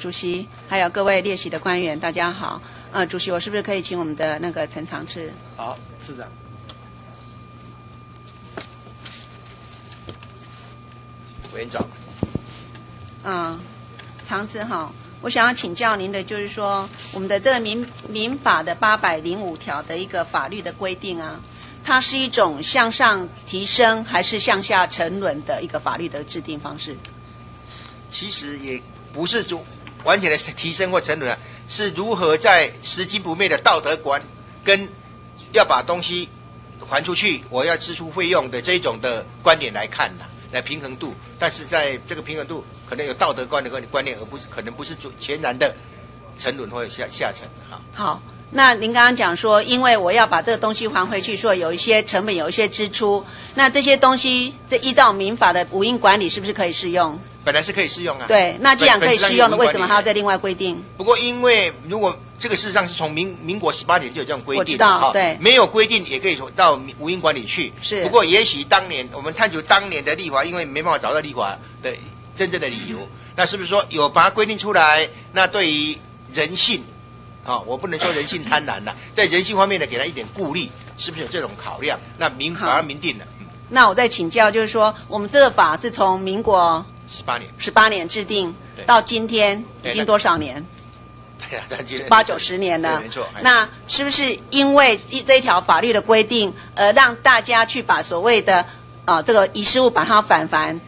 主席，还有各位列席的官员，大家好。呃，主席，我是不是可以请我们的那个陈长次？好，市长。委员长。嗯，长次哈，我想要请教您的就是说，我们的这个民民法的八百零五条的一个法律的规定啊，它是一种向上提升还是向下沉沦的一个法律的制定方式？其实也不是就完全的提升或沉沦啊，是如何在拾金不昧的道德观跟要把东西还出去，我要支出费用的这种的观点来看的。来平衡度，但是在这个平衡度可能有道德观的观观念，而不是可能不是全然的沉沦或者下下沉哈。好，那您刚刚讲说，因为我要把这个东西还回去，说有一些成本，有一些支出，那这些东西这依照民法的无因管理是不是可以适用？本来是可以适用啊。对，那既然可以适用的，为什么还要再另外规定？不过因为如果。这个事实上是从民民国十八年就有这样规定，我知道，对，没有规定也可以说到无因管理去。是，不过也许当年我们探究当年的立法，因为没办法找到立法的真正的理由，那是不是说有把它规定出来？那对于人性，啊，我不能说人性贪婪了，在人性方面呢，给他一点顾虑，是不是有这种考量？那民法而民定了。那我再请教，就是说，我们这个法是从民国十八年十八年制定到今天，已经多少年？八九十年了，没错。那是不是因为这一条法律的规定，而，让大家去把所谓的啊这个遗失物把它返还，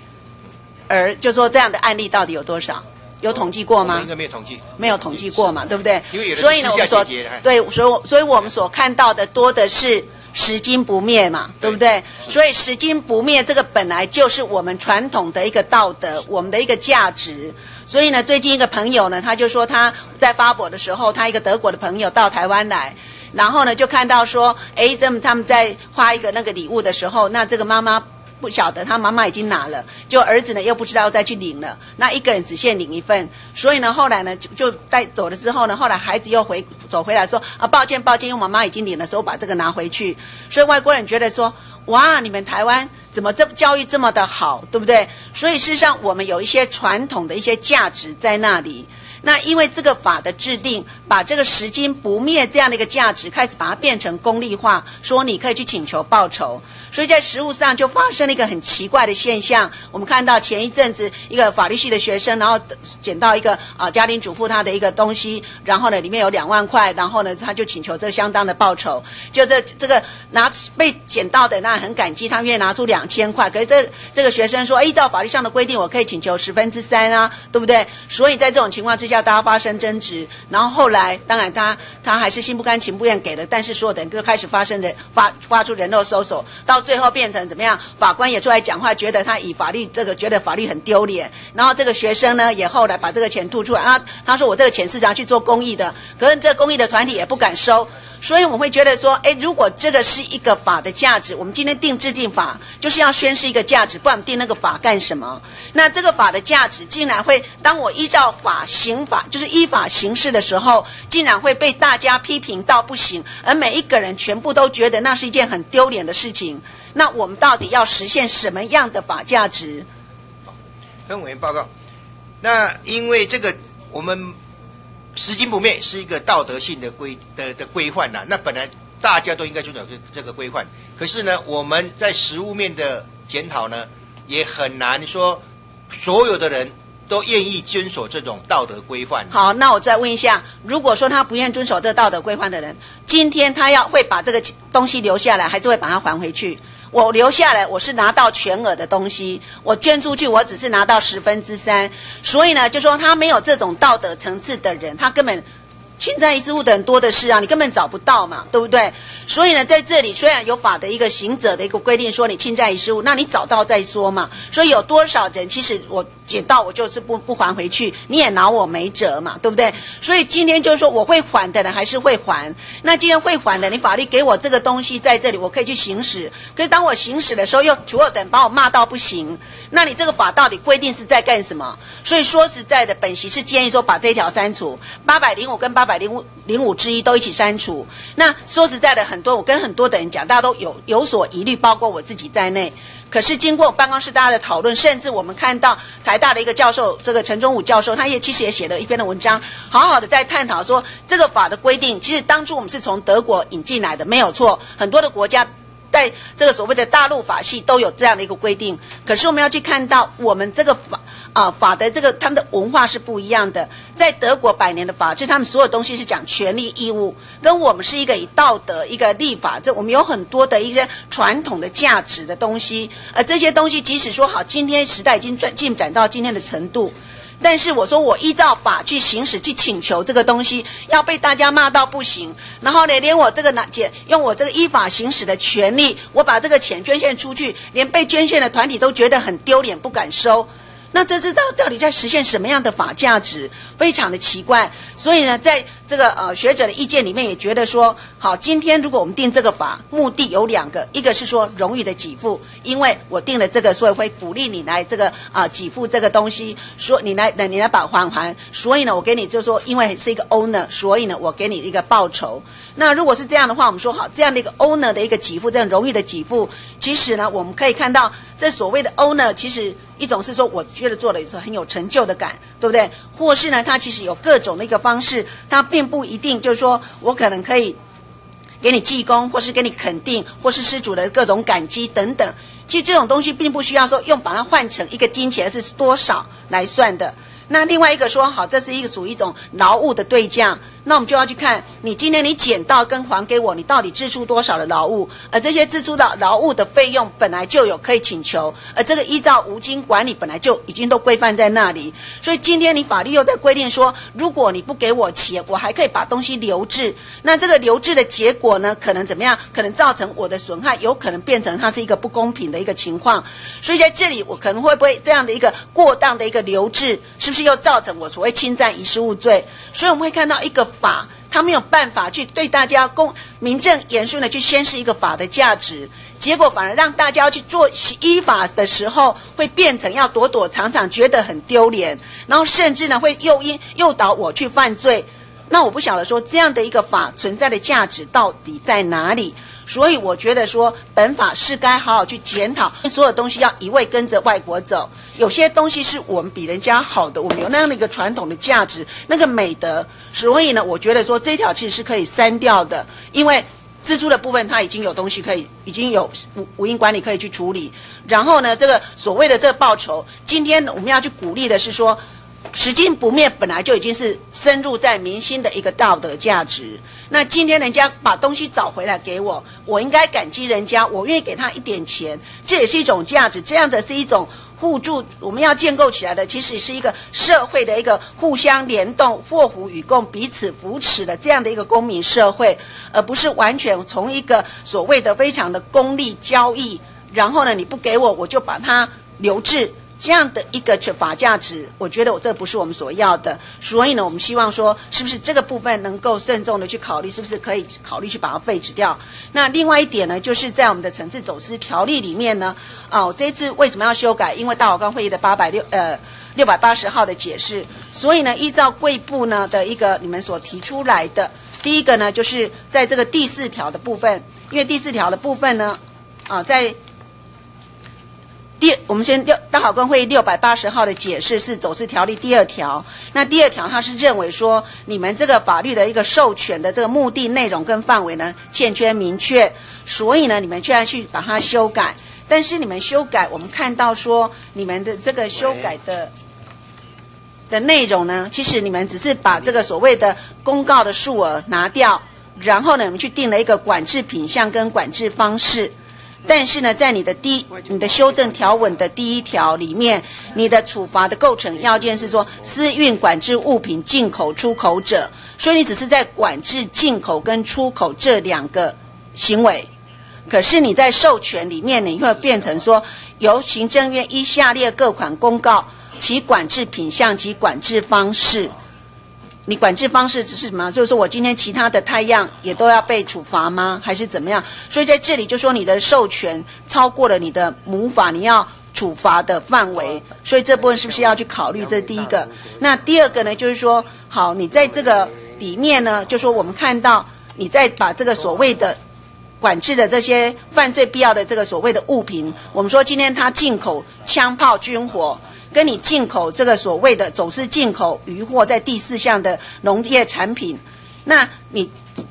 而就说这样的案例到底有多少？有统计过吗？应该没有统计，没有统计过嘛，对不对？因为有所以呢，我们所对，所以所以我们所看到的多的是。拾金不灭嘛，对不对？所以拾金不灭这个本来就是我们传统的一个道德，我们的一个价值。所以呢，最近一个朋友呢，他就说他在发博的时候，他一个德国的朋友到台湾来，然后呢就看到说，哎，这么他们在花一个那个礼物的时候，那这个妈妈。不晓得他妈妈已经拿了，就儿子呢又不知道再去领了，那一个人只限领一份，所以呢后来呢就就带走了之后呢，后来孩子又回走回来说啊抱歉抱歉，因为妈妈已经领了，所以把这个拿回去。所以外国人觉得说哇你们台湾怎么这教育这么的好，对不对？所以事实上我们有一些传统的一些价值在那里。那因为这个法的制定，把这个拾金不灭这样的一个价值开始把它变成功利化，说你可以去请求报酬。所以在实务上就发生了一个很奇怪的现象。我们看到前一阵子一个法律系的学生，然后捡到一个啊家庭主妇他的一个东西，然后呢里面有两万块，然后呢他就请求这相当的报酬。就这这个拿被捡到的那很感激，他愿意拿出两千块。可是这这个学生说，依照法律上的规定，我可以请求十分之三啊，对不对？所以在这种情况之下，大家发生争执。然后后来当然他他还是心不甘情不愿给了，但是所有的人就开始发生人发发出人肉搜索到。最后变成怎么样？法官也出来讲话，觉得他以法律这个觉得法律很丢脸。然后这个学生呢，也后来把这个钱吐出来啊。他说：“我这个钱是拿去做公益的，可是这公益的团体也不敢收。”所以我会觉得说，哎，如果这个是一个法的价值，我们今天定制定法就是要宣示一个价值，不然定那个法干什么？那这个法的价值竟然会，当我依照法行法，就是依法行事的时候，竟然会被大家批评到不行，而每一个人全部都觉得那是一件很丢脸的事情。那我们到底要实现什么样的法价值？好跟委员报告。那因为这个我们。拾金不昧是一个道德性的规的的规范呐，那本来大家都应该遵守这这个规范。可是呢，我们在实物面的检讨呢，也很难说所有的人都愿意遵守这种道德规范。好，那我再问一下，如果说他不愿遵守这道德规范的人，今天他要会把这个东西留下来，还是会把它还回去？我留下来，我是拿到全额的东西；我捐出去，我只是拿到十分之三。所以呢，就说他没有这种道德层次的人，他根本。侵占遗失物的人多的是啊，你根本找不到嘛，对不对？所以呢，在这里虽然有法的一个行者的一个规定，说你侵占遗失物，那你找到再说嘛。所以有多少人，其实我捡到我就是不不还回去，你也拿我没辙嘛，对不对？所以今天就是说我会还的人还是会还。那今天会还的，你法律给我这个东西在这里，我可以去行使。可是当我行使的时候，又所有等把我骂到不行。那你这个法到底规定是在干什么？所以说实在的，本席是建议说把这一条删除，八百零五跟八百。百零五零五之一都一起删除。那说实在的，很多我跟很多的人讲，大家都有有所疑虑，包括我自己在内。可是经过办公室大家的讨论，甚至我们看到台大的一个教授，这个陈忠武教授，他也其实也写了一篇的文章，好好的在探讨说这个法的规定，其实当初我们是从德国引进来的，没有错。很多的国家在这个所谓的大陆法系都有这样的一个规定，可是我们要去看到我们这个法。啊，法的这个他们的文化是不一样的。在德国百年的法治，他们所有东西是讲权利义务，跟我们是一个以道德一个立法。这我们有很多的一些传统的价值的东西，而这些东西即使说好，今天时代已经转进展到今天的程度，但是我说我依照法去行使去请求这个东西，要被大家骂到不行。然后呢，连我这个拿钱用我这个依法行使的权利，我把这个钱捐献出去，连被捐献的团体都觉得很丢脸，不敢收。那这知道到底在实现什么样的法价值，非常的奇怪。所以呢，在这个呃学者的意见里面也觉得说，好，今天如果我们定这个法，目的有两个，一个是说荣誉的给付，因为我定了这个，所以会鼓励你来这个啊给付这个东西，说你来，你来把还还。所以呢，我给你就说，因为是一个 owner，所以呢，我给你一个报酬。那如果是这样的话，我们说好，这样的一个 owner 的一个给付，这样荣誉的给付，其实呢，我们可以看到，这所谓的 owner，其实一种是说，我觉得做的是很有成就的感，对不对？或是呢，他其实有各种的一个方式，他并并不一定就是说我可能可以给你记功，或是给你肯定，或是施主的各种感激等等。其实这种东西并不需要说用把它换成一个金钱是多少来算的。那另外一个说好，这是一个属于一种劳务的对价。那我们就要去看，你今天你捡到跟还给我，你到底支出多少的劳务？而这些支出的劳务的费用本来就有可以请求，而这个依照无金管理本来就已经都规范在那里。所以今天你法律又在规定说，如果你不给我钱，我还可以把东西留置。那这个留置的结果呢，可能怎么样？可能造成我的损害，有可能变成它是一个不公平的一个情况。所以在这里，我可能会不会这样的一个过当的一个留置，是不是又造成我所谓侵占遗失物罪？所以我们会看到一个。法，他没有办法去对大家公名正言顺的去宣示一个法的价值，结果反而让大家去做依法的时候，会变成要躲躲藏藏，觉得很丢脸，然后甚至呢会诱因诱导我去犯罪。那我不晓得说这样的一个法存在的价值到底在哪里？所以我觉得说本法是该好好去检讨，所有东西要一味跟着外国走。有些东西是我们比人家好的，我们有那样的一个传统的价值，那个美德。所以呢，我觉得说这条其实是可以删掉的，因为支出的部分它已经有东西可以，已经有无无因管理可以去处理。然后呢，这个所谓的这个报酬，今天我们要去鼓励的是说。拾金不灭本来就已经是深入在民心的一个道德价值。那今天人家把东西找回来给我，我应该感激人家，我愿意给他一点钱，这也是一种价值。这样的是一种互助，我们要建构起来的，其实是一个社会的一个互相联动、祸福与共、彼此扶持的这样的一个公民社会，而不是完全从一个所谓的非常的功利交易，然后呢，你不给我，我就把它留置。这样的一个法价值，我觉得我这不是我们所要的，所以呢，我们希望说，是不是这个部分能够慎重的去考虑，是不是可以考虑去把它废止掉？那另外一点呢，就是在我们的惩治走私条例里面呢，啊，这次为什么要修改？因为大法官会议的八百六呃六百八十号的解释，所以呢，依照贵部呢的一个你们所提出来的，第一个呢，就是在这个第四条的部分，因为第四条的部分呢，啊，在第，我们先六大法官会议六百八十号的解释是走私条例第二条。那第二条他是认为说，你们这个法律的一个授权的这个目的、内容跟范围呢欠缺明确，所以呢你们就要去把它修改。但是你们修改，我们看到说你们的这个修改的的内容呢，其实你们只是把这个所谓的公告的数额拿掉，然后呢你们去定了一个管制品项跟管制方式。但是呢，在你的第你的修正条文的第一条里面，你的处罚的构成要件是说私运管制物品进口出口者，所以你只是在管制进口跟出口这两个行为。可是你在授权里面，你会变成说由行政院依下列各款公告其管制品项及管制方式。你管制方式是什么？就是说我今天其他的太阳也都要被处罚吗？还是怎么样？所以在这里就说你的授权超过了你的母法，你要处罚的范围。所以这部分是不是要去考虑？这是第一个。那第二个呢？就是说，好，你在这个里面呢，就说我们看到你在把这个所谓的管制的这些犯罪必要的这个所谓的物品，我们说今天他进口枪炮军火，跟你进口这个所谓的走私进口渔获，在第四项的农业产品，那你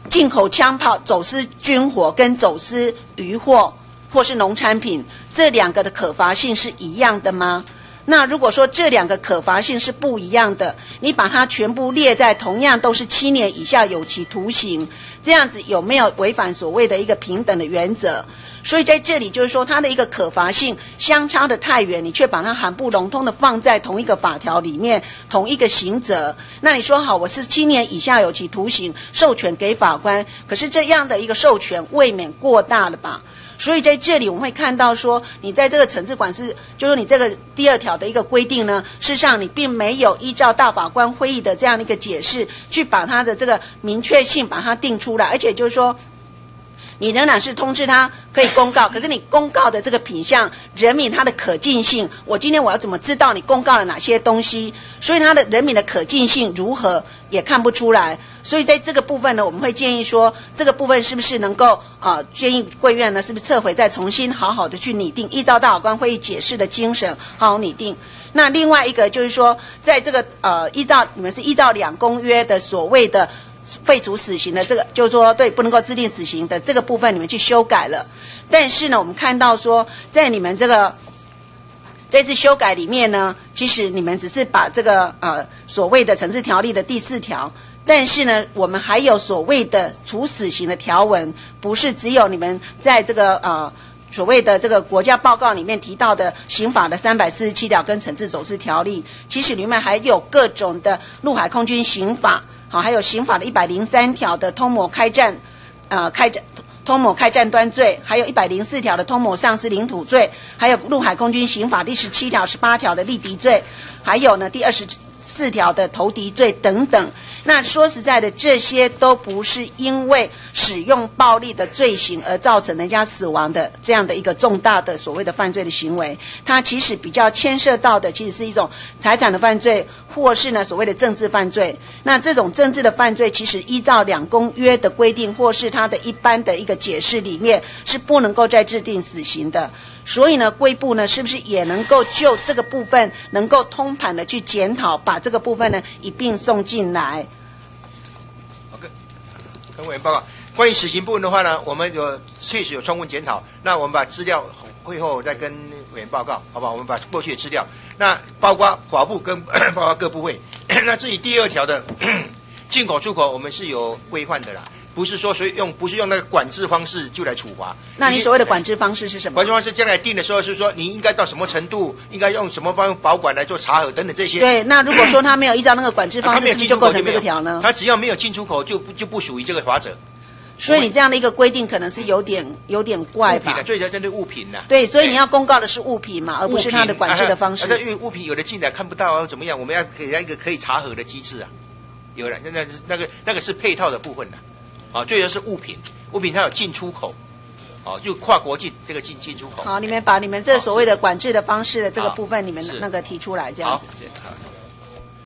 进口枪炮、走私军火跟走私渔货或是农产品这两个的可罚性是一样的吗？那如果说这两个可罚性是不一样的，你把它全部列在同样都是七年以下有期徒刑，这样子有没有违反所谓的一个平等的原则？所以在这里就是说，它的一个可罚性相差的太远，你却把它含不笼通的放在同一个法条里面，同一个刑责。那你说好，我是七年以下有期徒刑授权给法官，可是这样的一个授权未免过大了吧？所以在这里我们会看到说，你在这个层次管是，就是你这个第二条的一个规定呢，事实上你并没有依照大法官会议的这样的一个解释，去把它的这个明确性把它定出来，而且就是说。你仍然是通知他可以公告，可是你公告的这个品相，人民它的可进性，我今天我要怎么知道你公告了哪些东西？所以他的人民的可进性如何也看不出来。所以在这个部分呢，我们会建议说，这个部分是不是能够啊，建议贵院呢是不是撤回，再重新好好的去拟定，依照大法官会议解释的精神好好拟定。那另外一个就是说，在这个呃，依照你们是依照两公约的所谓的。废除死刑的这个，就是说对不能够制定死刑的这个部分，你们去修改了。但是呢，我们看到说，在你们这个这次修改里面呢，其实你们只是把这个呃所谓的惩治条例的第四条，但是呢，我们还有所谓的处死刑的条文，不是只有你们在这个呃所谓的这个国家报告里面提到的刑法的三百四十七条跟惩治走私条例，其实里面还有各种的陆海空军刑法。好，还有刑法的一百零三条的通谋开战，呃，开战通谋开战端罪，还有一百零四条的通谋丧失领土罪，还有陆海空军刑法第十七条、十八条的立敌罪，还有呢第二十四条的投敌罪等等。那说实在的，这些都不是因为使用暴力的罪行而造成人家死亡的这样的一个重大的所谓的犯罪的行为，它其实比较牵涉到的其实是一种财产的犯罪，或是呢所谓的政治犯罪。那这种政治的犯罪，其实依照两公约的规定，或是它的一般的一个解释里面，是不能够再制定死刑的。所以呢，贵部呢是不是也能够就这个部分能够通盘的去检讨，把这个部分呢一并送进来？委员报告。关于死刑部分的话呢，我们有确实有充分检讨。那我们把资料会后再跟委员报告，好吧？我们把过去的资料，那包括法部跟 包括各部会。那至于第二条的 进口出口，我们是有规范的啦。不是说所以用不是用那个管制方式就来处罚。那你所谓的管制方式是什么？管制方式将来定的时候是说你应该到什么程度，应该用什么方保管来做查核等等这些。对，那如果说他没有依照那个管制方式，就构成这个条呢？他只要没有进出口，就不就不属于这个法则。所以你这样的一个规定可能是有点有点怪吧？物品最主要针对物品呢。对，所以你要公告的是物品嘛，而不是它的管制的方式。那因为物品有的进来看不到啊，怎么样？我们要给他一个可以查核的机制啊。有了，现在那个那个是配套的部分了。啊，最要是物品，物品它有进出口，啊，就跨国境这个进进出口。好，你们把你们这所谓的管制的方式的这个部分，你们那个提出来，这样子。